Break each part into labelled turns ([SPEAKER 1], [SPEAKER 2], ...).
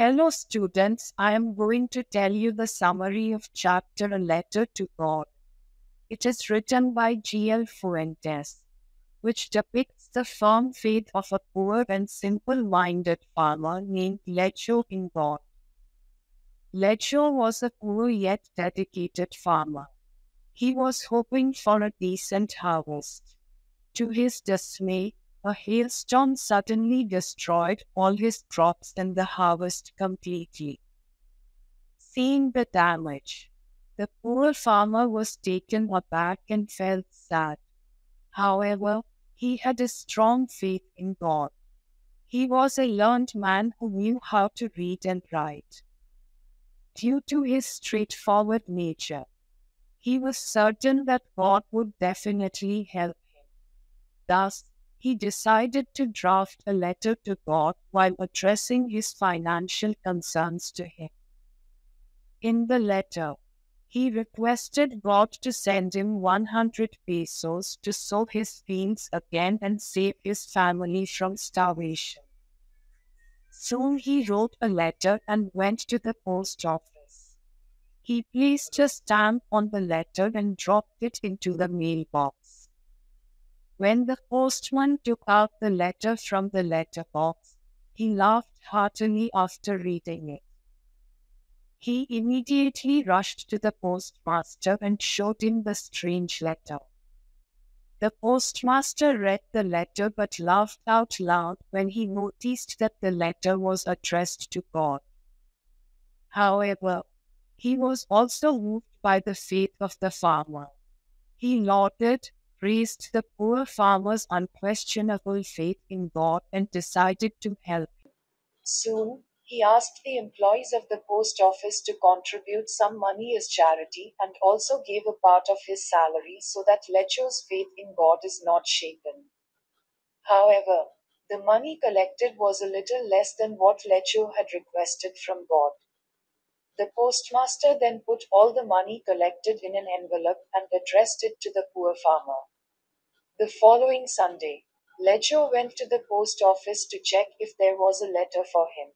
[SPEAKER 1] Hello, students. I am going to tell you the summary of chapter A Letter to God. It is written by G.L. Fuentes, which depicts the firm faith of a poor and simple minded farmer named Lencho in God. Lencho was a poor yet dedicated farmer. He was hoping for a decent harvest. To his dismay, a hailstorm suddenly destroyed all his crops and the harvest completely. Seeing the damage, the poor farmer was taken aback and felt sad. However, he had a strong faith in God. He was a learned man who knew how to read and write. Due to his straightforward nature, he was certain that God would definitely help him. Thus, he decided to draft a letter to God while addressing his financial concerns to him. In the letter, he requested God to send him 100 pesos to sow his fields again and save his family from starvation. Soon he wrote a letter and went to the post office. He placed a stamp on the letter and dropped it into the mailbox. When the postman took out the letter from the letterbox, he laughed heartily after reading it. He immediately rushed to the postmaster and showed him the strange letter. The postmaster read the letter but laughed out loud when he noticed that the letter was addressed to God. However, he was also moved by the faith of the farmer. He lauded, praised the poor farmer's unquestionable faith in God and decided to help.
[SPEAKER 2] Soon, he asked the employees of the post office to contribute some money as charity and also gave a part of his salary so that Lencho's faith in God is not shaken. However, the money collected was a little less than what Lencho had requested from God. The postmaster then put all the money collected in an envelope and addressed it to the poor farmer. The following Sunday, Lencho went to the post office to check if there was a letter for him.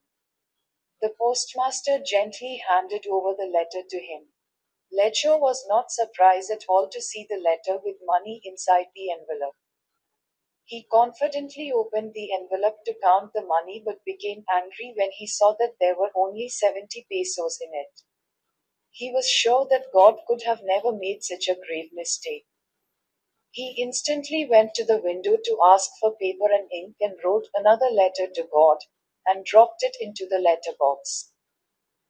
[SPEAKER 2] The postmaster gently handed over the letter to him. Lencho was not surprised at all to see the letter with money inside the envelope. He confidently opened the envelope to count the money but became angry when he saw that there were only 70 pesos in it. He was sure that God could have never made such a grave mistake. He instantly went to the window to ask for paper and ink and wrote another letter to God, and dropped it into the letterbox.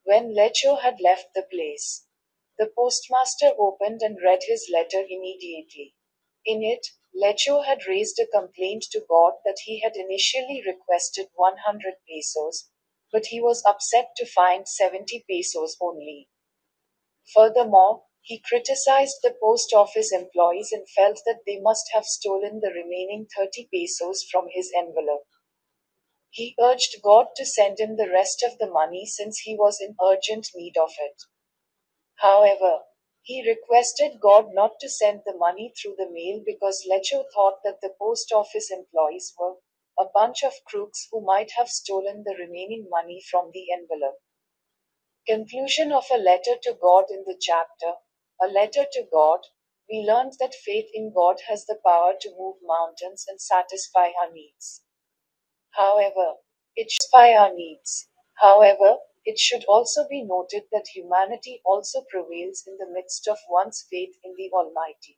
[SPEAKER 2] When Lencho had left the place, the postmaster opened and read his letter immediately. In it, Lencho had raised a complaint to God that he had initially requested 100 pesos, but he was upset to find 70 pesos only. Furthermore, he criticized the post office employees and felt that they must have stolen the remaining 30 pesos from his envelope. He urged God to send him the rest of the money since he was in urgent need of it. However, he requested God not to send the money through the mail because Lencho thought that the post office employees were a bunch of crooks who might have stolen the remaining money from the envelope. Conclusion of a letter to God in the chapter A Letter to God. We learned that faith in God has the power to move mountains and satisfy our needs. However, it satisfy our needs. However, it should also be noted that humanity also prevails in the midst of one's faith in the Almighty.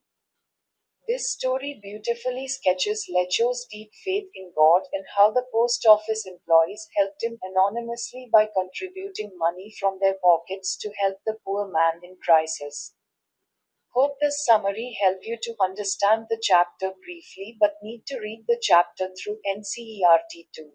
[SPEAKER 2] This story beautifully sketches Lencho's deep faith in God and how the post office employees helped him anonymously by contributing money from their pockets to help the poor man in crisis. Hope this summary helped you to understand the chapter briefly but need to read the chapter through NCERT 2.